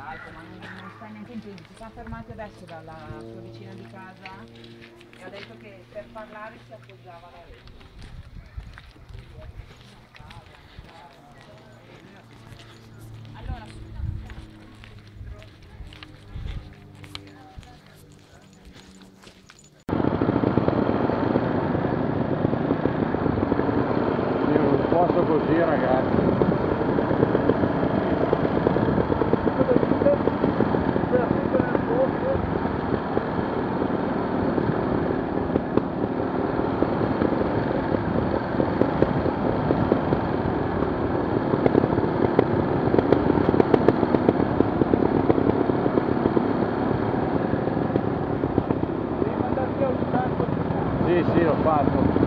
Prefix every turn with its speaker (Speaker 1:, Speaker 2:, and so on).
Speaker 1: salto, ma non, non sta neanche in piedi. Si sono fermati adesso dalla sua vicina di casa e ha detto che per parlare si appoggiava alla rete. Allora,
Speaker 2: così ragazzi. Sì, sì, l'ho fatto.